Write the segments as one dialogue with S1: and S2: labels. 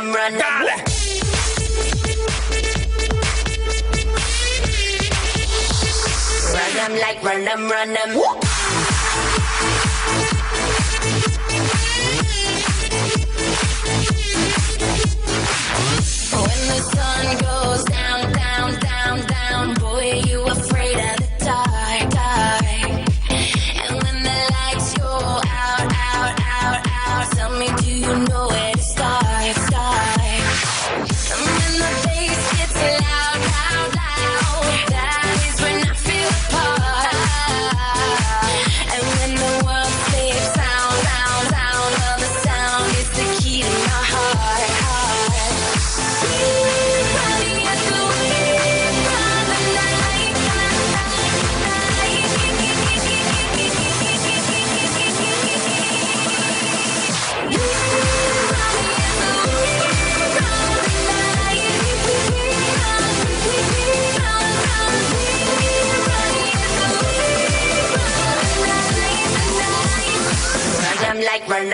S1: them, run them. Run them like run them, run them.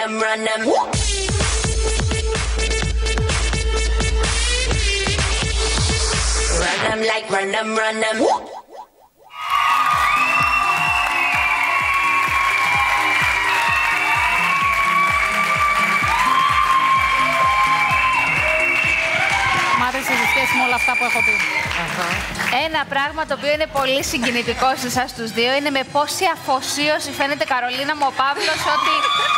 S1: Them, run them. Run them like run them, run them.
S2: Μ' άρεσε σε σχέση με όλα αυτά που έχω πει.
S3: Ένα πράγμα το οποίο είναι πολύ συγκινητικό σε εσάς τους δύο είναι με πόση αφοσίωση φαίνεται, Καρολίνα μου, ο Παύλος ότι ε, είναι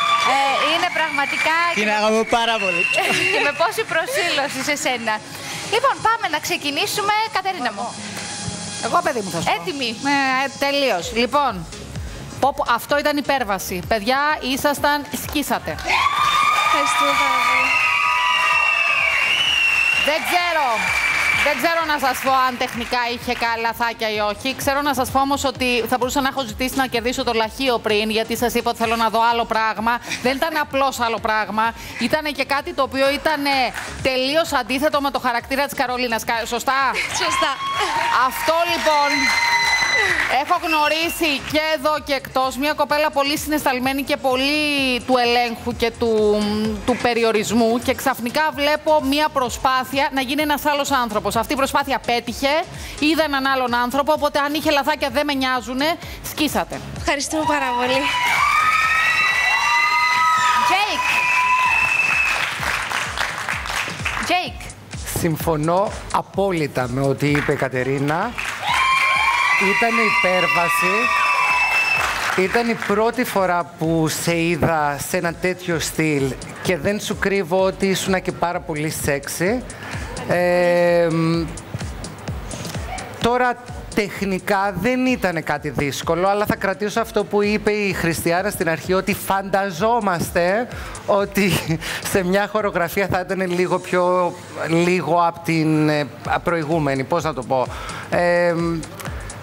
S3: πραγματικά.
S4: Την αγαπώ πάρα πολύ.
S3: και με πόση προσήλωση σε σένα. Λοιπόν, πάμε να ξεκινήσουμε. Κατερίνα μου.
S2: Εγώ, παιδί μου, θα σου πω.
S3: Έτοιμη.
S2: Ε, Τελείως. Λοιπόν, πω, πω, αυτό ήταν υπέρβαση. Παιδιά, ήσασταν, σκίσατε.
S5: Ευχαριστούμε πάρα πολύ.
S2: Δεν ξέρω. Δεν ξέρω να σας πω αν τεχνικά είχε καλαθάκια ή όχι. Ξέρω να σας πω όμως ότι θα μπορούσα να έχω ζητήσει να κερδίσω το λαχείο πριν, γιατί σας είπα ότι θέλω να δω άλλο πράγμα. Δεν ήταν απλώς άλλο πράγμα. Ήταν και κάτι το οποίο ήταν τελείως αντίθετο με το χαρακτήρα της Καρολίνας. Κα- Σωστά;
S5: Σωστά.
S2: Αυτό λοιπόν. Έχω γνωρίσει και εδώ και εκτός μια κοπέλα πολύ συναισθαλμένη και πολύ του ελέγχου και του, του περιορισμού και ξαφνικά βλέπω μια προσπάθεια να γίνει ένας άλλος άνθρωπος. Αυτή η προσπάθεια πέτυχε, είδα έναν άλλον άνθρωπο, οπότε αν είχε λαθάκια δεν με νοιάζουνε, σκίσατε.
S5: Ευχαριστούμε πάρα πολύ.
S3: Τζέικ. Τζέικ.
S4: Συμφωνώ απόλυτα με ό,τι είπε η Κατερίνα. Ήταν υπέρβαση. Ήταν η πρώτη φορά που σε είδα σε ένα τέτοιο στυλ και δεν σου κρύβω ότι ήσουν και πάρα πολύ σεξι. Ε, μ, τώρα τεχνικά δεν ήταν κάτι δύσκολο, αλλά θα κρατήσω αυτό που είπε η Χριστιανά στην αρχή, ότι φανταζόμαστε ότι σε μια χορογραφία θα ήταν λίγο πιο λίγο από την ε, προηγούμενη, πώς να το πω. Ε,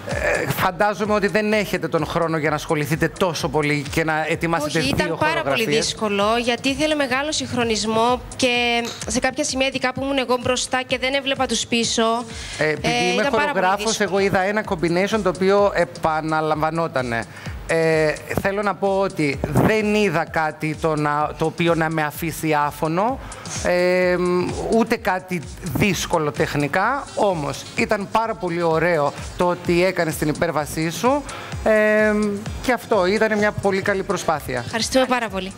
S4: ε, φαντάζομαι ότι δεν έχετε τον χρόνο για να ασχοληθείτε τόσο πολύ και να ετοιμάσετε
S5: Όχι,
S4: δύο
S5: ήταν πάρα πολύ
S4: χορογραφίες.
S5: δύσκολο γιατί ήθελε μεγάλο συγχρονισμό και σε κάποια σημεία, ειδικά που ήμουν εγώ μπροστά και δεν έβλεπα τους πίσω.
S4: Ε, επειδή
S5: ε,
S4: είμαι
S5: ήταν πάρα πολύ
S4: χορογράφος,
S5: δύσκολο.
S4: εγώ είδα ένα combination το οποίο επαναλαμβανότανε. Ε, θέλω να πω ότι δεν είδα κάτι το, να, το οποίο να με αφήσει άφωνο, ε, μ, ούτε κάτι δύσκολο τεχνικά, όμως ήταν πάρα πολύ ωραίο το ότι έκανες την υπέρβασή σου ε, μ, και αυτό ήταν μια πολύ καλή προσπάθεια.
S5: Ευχαριστούμε πάρα πολύ.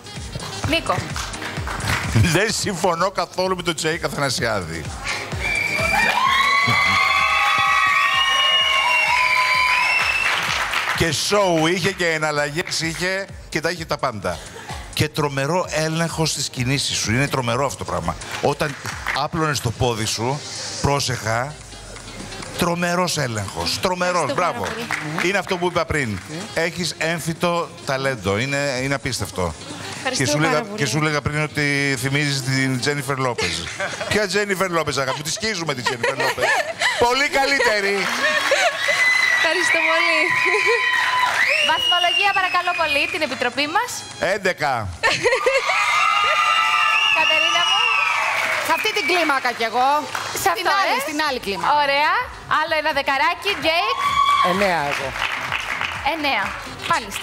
S3: Νίκο.
S6: Δεν συμφωνώ καθόλου με τον Τζέι Αθανασιάδη. Και σοου είχε και εναλλαγές είχε και τα είχε τα πάντα. Και τρομερό έλεγχο στι κινήσει σου. Είναι τρομερό αυτό το πράγμα. Όταν άπλωνες το πόδι σου, πρόσεχα, τρομερός έλεγχος. Τρομερός,
S5: Ευχαριστώ πάρα
S6: μπράβο.
S5: πολύ.
S6: Είναι αυτό που είπα πριν. Έχεις έμφυτο ταλέντο. Είναι, είναι απίστευτο. Και
S5: Ευχαριστούμε
S6: σου,
S5: πάρα
S6: λέγα,
S5: πολύ.
S6: και σου λέγα πριν ότι θυμίζεις την Τζένιφερ Λόπες. Ποια Τζένιφερ Λόπες, αγάπη, τη σκίζουμε την Τζένιφερ Λόπες. Πολύ καλύτερη.
S5: Ευχαριστώ πολύ.
S3: Βαθμολογία παρακαλώ πολύ την επιτροπή μας.
S6: 11.
S3: Κατερίνα μου.
S2: Σε αυτή την κλίμακα κι εγώ.
S3: Σε
S2: Στην
S3: αυτό,
S2: άλλη,
S3: ε;
S2: στην άλλη κλίμακα.
S3: Ωραία. Άλλο ένα δεκαράκι. Τζέικ.
S4: Εννέα εγώ.
S3: Εννέα. Μάλιστα.